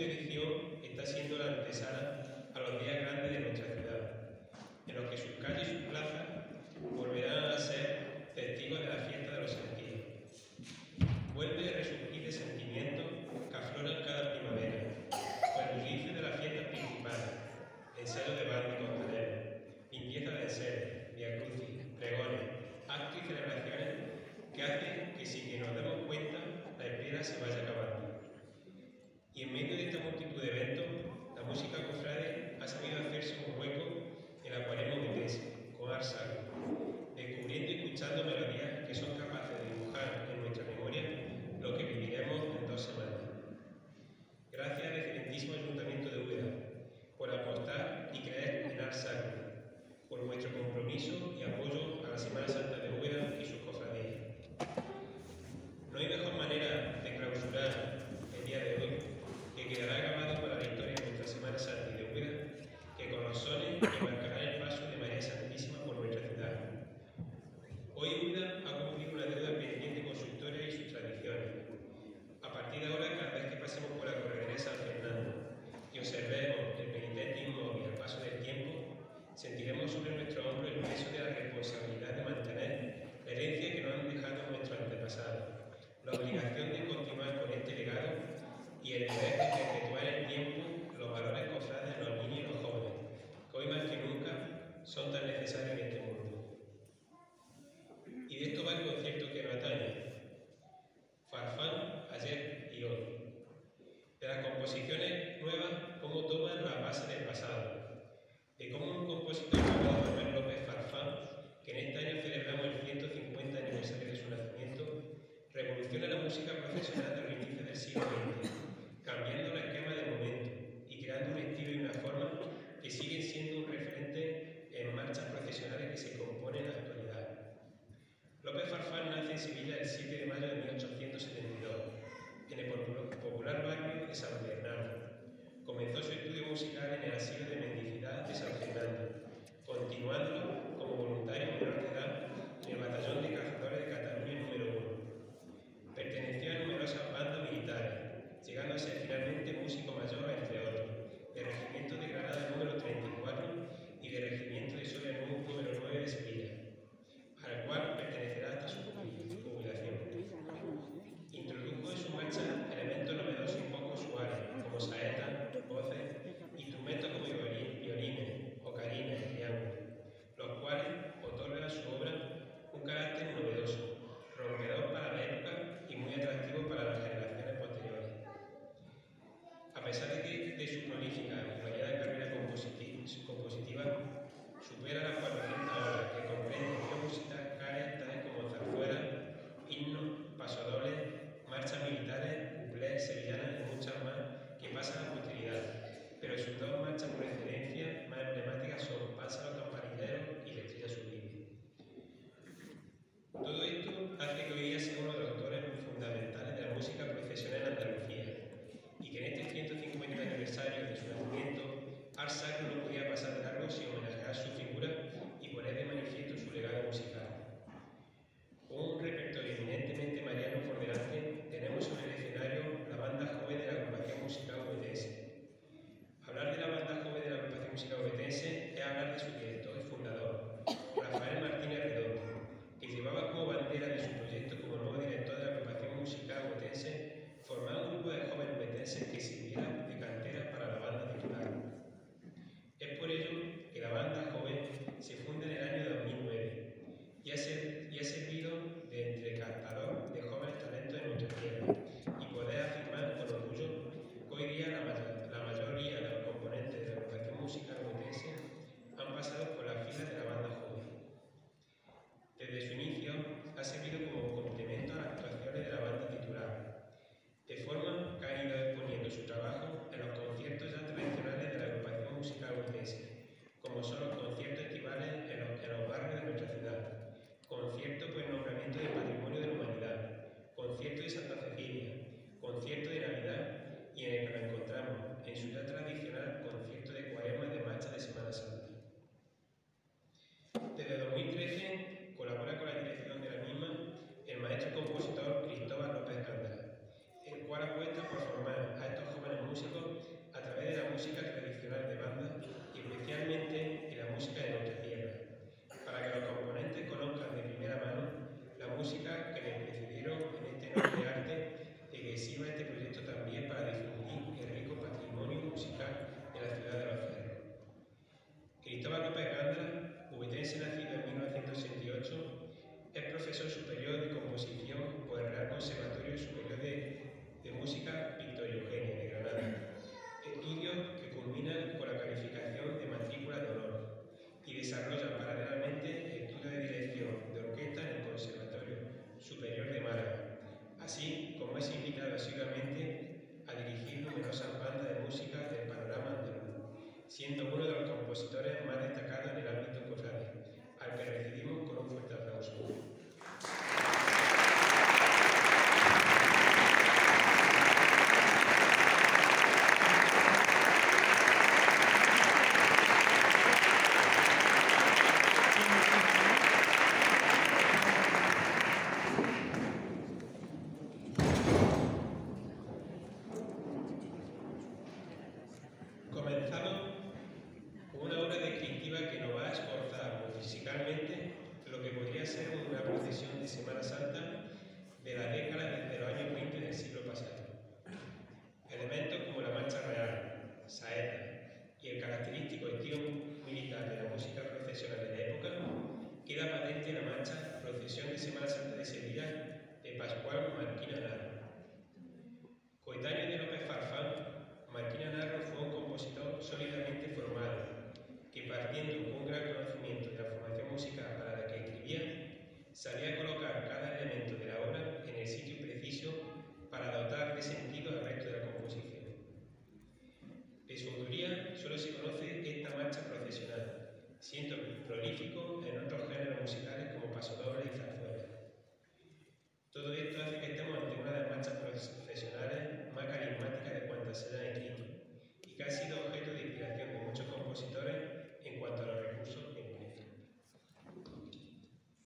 eligió está siendo la antesala a los días grandes de nuestra de abarcará el paso de María Santísima por nuestra ciudad. Hoy UNA ha cumplido una deuda pendiente con su historia y sus tradiciones. A partir de ahora, cada vez que pasemos por la corredera San Fernando y observemos el penitente inmóvil al paso del tiempo, sentiremos sobre nuestro hombro el peso de la responsabilidad de mantener la herencia que nos han dejado nuestros antepasados, la obligación de continuar con este legado y el deber composiciones nuevas, cómo toman la base del pasado, de cómo un compositor llamado Manuel López Farfán, que en este año celebramos el 150 aniversario de su nacimiento, revoluciona la música profesional del inicio del siglo XX Pascual Martín Alar, coetáneo de los